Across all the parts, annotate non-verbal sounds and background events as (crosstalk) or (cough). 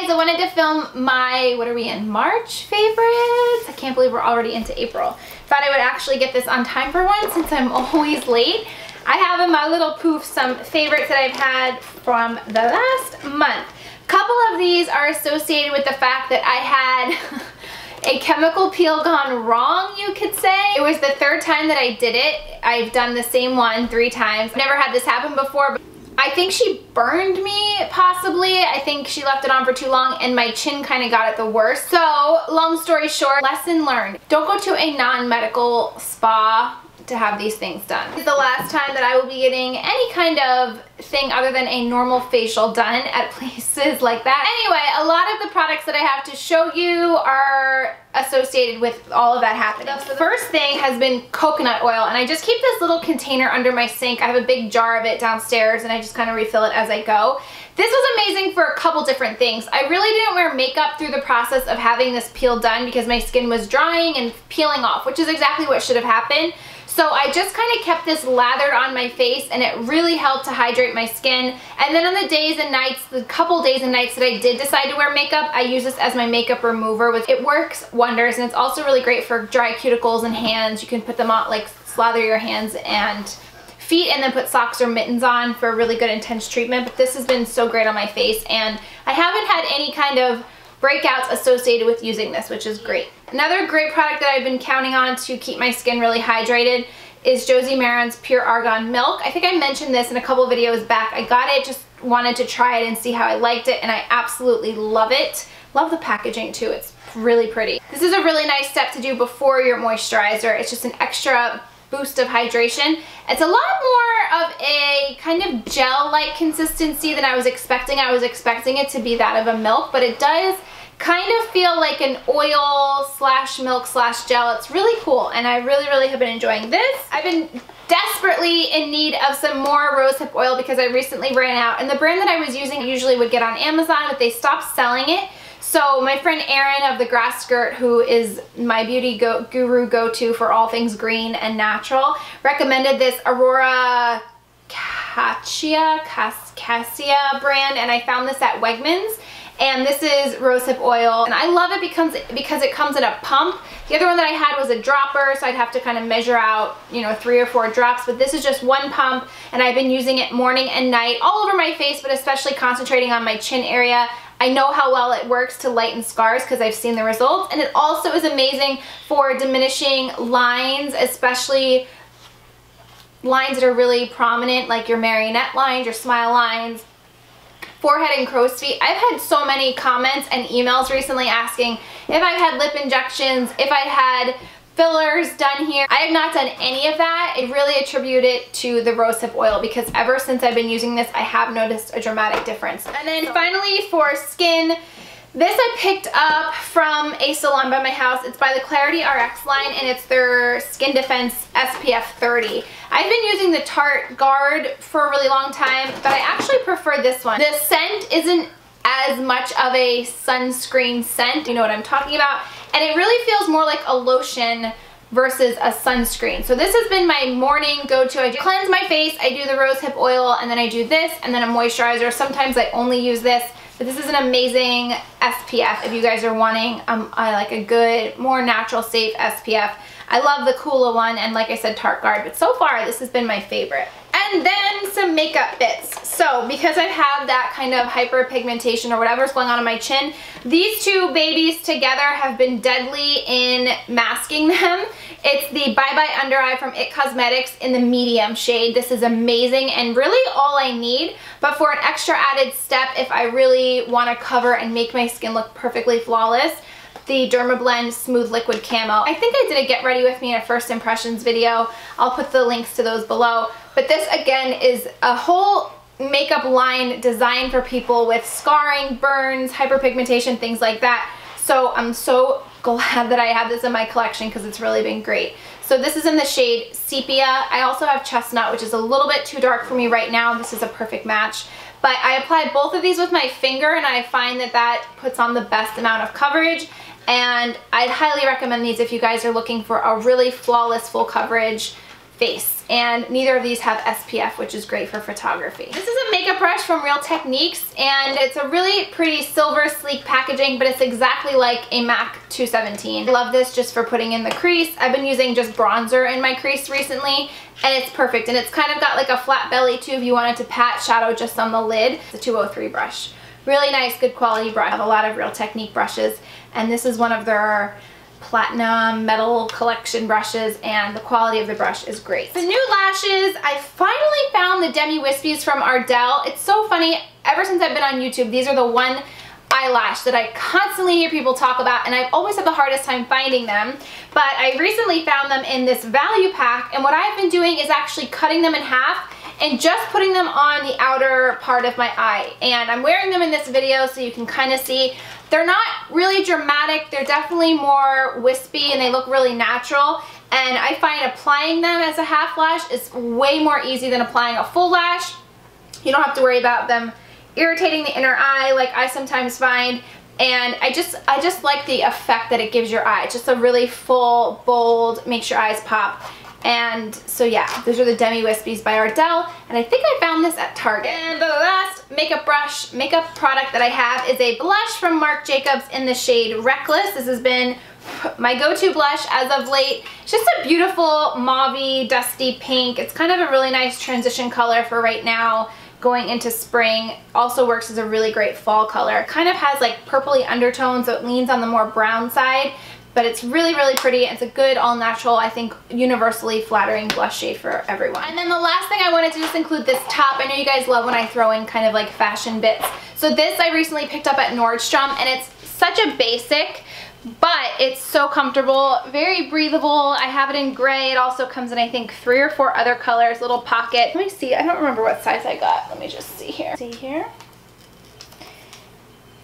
guys, I wanted to film my, what are we in, March favorites? I can't believe we're already into April. Thought I would actually get this on time for once since I'm (laughs) always late. I have in my little poof some favorites that I've had from the last month. A couple of these are associated with the fact that I had (laughs) a chemical peel gone wrong, you could say. It was the third time that I did it. I've done the same one three times. Never had this happen before. I think she burned me, possibly. I think she left it on for too long and my chin kind of got it the worst. So, long story short, lesson learned. Don't go to a non-medical spa to have these things done. This is the last time that I will be getting any kind of thing other than a normal facial done at (laughs) places like that. Anyway, a lot of the products that I have to show you are associated with all of that happening. So the first thing has been coconut oil and I just keep this little container under my sink. I have a big jar of it downstairs and I just kind of refill it as I go. This was amazing for a couple different things. I really didn't wear makeup through the process of having this peel done because my skin was drying and peeling off, which is exactly what should have happened. So I just kind of kept this lathered on my face and it really helped to hydrate my skin. And then on the days and nights, the couple days and nights that I did decide to wear makeup, I use this as my makeup remover. With it works wonders and it's also really great for dry cuticles and hands. You can put them on, like slather your hands and feet and then put socks or mittens on for a really good intense treatment. But this has been so great on my face and I haven't had any kind of breakouts associated with using this, which is great. Another great product that I've been counting on to keep my skin really hydrated is Josie Maran's Pure Argan Milk. I think I mentioned this in a couple videos back. I got it, just wanted to try it and see how I liked it, and I absolutely love it. Love the packaging too, it's really pretty. This is a really nice step to do before your moisturizer. It's just an extra boost of hydration. It's a lot more of a kind of gel-like consistency than I was expecting. I was expecting it to be that of a milk, but it does kind of feel like an oil slash milk slash gel. It's really cool and I really, really have been enjoying this. I've been desperately in need of some more rosehip oil because I recently ran out and the brand that I was using usually would get on Amazon but they stopped selling it. So my friend Erin of the Grass Skirt, who is my beauty go guru go-to for all things green and natural, recommended this Aurora Cacia, Cacia brand and I found this at Wegmans and this is rosehip oil. And I love it because because it comes in a pump. The other one that I had was a dropper so I'd have to kind of measure out you know three or four drops. But this is just one pump and I've been using it morning and night all over my face but especially concentrating on my chin area. I know how well it works to lighten scars because I've seen the results. And it also is amazing for diminishing lines especially lines that are really prominent like your marionette lines, your smile lines, forehead and crow's feet. I've had so many comments and emails recently asking if I've had lip injections, if I had fillers done here. I have not done any of that. I really attribute it to the rosehip oil because ever since I've been using this, I have noticed a dramatic difference. And then finally for skin, this I picked up from a salon by my house. It's by the Clarity RX line and it's their Skin Defense SPF 30. I've been using the Tarte Guard for a really long time, but I actually prefer this one. The scent isn't as much of a sunscreen scent, you know what I'm talking about, and it really feels more like a lotion versus a sunscreen. So this has been my morning go-to. I do cleanse my face, I do the rosehip oil, and then I do this, and then a moisturizer. Sometimes I only use this. But this is an amazing SPF if you guys are wanting um, I like a good, more natural, safe SPF. I love the Coola one and like I said, Tarte Guard, but so far this has been my favorite. And then some makeup bits. So because I have had that kind of hyperpigmentation or whatever's going on in my chin, these two babies together have been deadly in masking them. It's the Bye Bye Undereye from IT Cosmetics in the medium shade. This is amazing and really all I need, but for an extra added step, if I really want to cover and make my skin look perfectly flawless, the Dermablend Smooth Liquid Camo. I think I did a get ready with me in a first impressions video. I'll put the links to those below. But this again is a whole makeup line designed for people with scarring, burns, hyperpigmentation, things like that. So I'm so (laughs) glad that I have this in my collection because it's really been great. So this is in the shade Sepia. I also have Chestnut, which is a little bit too dark for me right now. This is a perfect match. But I apply both of these with my finger and I find that that puts on the best amount of coverage. And I'd highly recommend these if you guys are looking for a really flawless full coverage face. And neither of these have SPF, which is great for photography. This is a makeup brush from Real Techniques, and it's a really pretty silver sleek packaging, but it's exactly like a MAC 217. I love this just for putting in the crease. I've been using just bronzer in my crease recently, and it's perfect. And it's kind of got like a flat belly too if you wanted to pat shadow just on the lid. It's a 203 brush. Really nice, good quality brush. I have a lot of Real Technique brushes, and this is one of their platinum metal collection brushes and the quality of the brush is great. The new lashes, I finally found the Demi Wispies from Ardell. It's so funny, ever since I've been on YouTube, these are the one eyelash that I constantly hear people talk about and I've always had the hardest time finding them but I recently found them in this value pack and what I've been doing is actually cutting them in half and just putting them on the outer part of my eye and I'm wearing them in this video so you can kind of see they're not really dramatic. They're definitely more wispy and they look really natural. And I find applying them as a half lash is way more easy than applying a full lash. You don't have to worry about them irritating the inner eye like I sometimes find. And I just I just like the effect that it gives your eye. Just a really full, bold, makes your eyes pop. And so yeah, those are the Demi Wispies by Ardell. And I think I found this at Target. And the last makeup brush, makeup product that I have is a blush from Marc Jacobs in the shade Reckless. This has been my go-to blush as of late. It's just a beautiful mauve dusty pink. It's kind of a really nice transition color for right now going into spring. Also works as a really great fall color. It kind of has like purpley undertones, so it leans on the more brown side but it's really, really pretty. It's a good, all-natural, I think, universally flattering blush shade for everyone. And then the last thing I wanted to just include this top. I know you guys love when I throw in kind of like fashion bits. So this I recently picked up at Nordstrom, and it's such a basic, but it's so comfortable, very breathable. I have it in gray. It also comes in, I think, three or four other colors, little pocket. Let me see. I don't remember what size I got. Let me just see here. See here?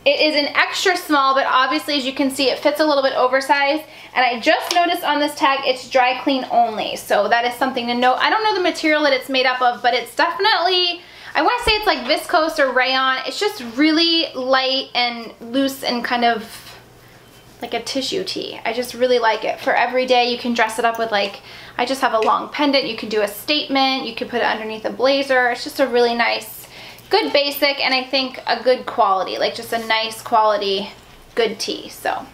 It is an extra small, but obviously as you can see, it fits a little bit oversized. And I just noticed on this tag, it's dry clean only. So that is something to note. I don't know the material that it's made up of, but it's definitely, I want to say it's like viscose or rayon. It's just really light and loose and kind of like a tissue tee. I just really like it. For every day, you can dress it up with like, I just have a long pendant. You can do a statement. You can put it underneath a blazer. It's just a really nice good basic and I think a good quality, like just a nice quality, good tee. So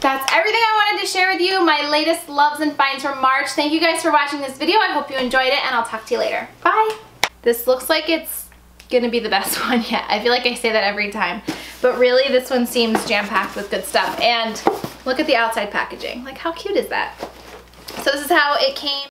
that's everything I wanted to share with you, my latest loves and finds from March. Thank you guys for watching this video. I hope you enjoyed it and I'll talk to you later. Bye. This looks like it's gonna be the best (laughs) one yet. I feel like I say that every time, but really this one seems jam-packed with good stuff. And look at the outside packaging. Like how cute is that? So this is how it came.